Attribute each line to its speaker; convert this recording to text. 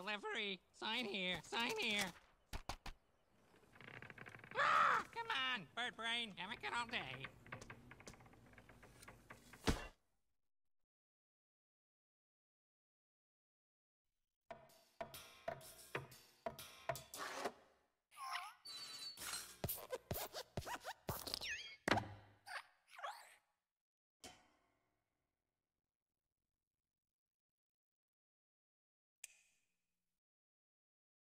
Speaker 1: Delivery. Sign here. Sign here. Ah! Come on, bird brain. Have a good all day.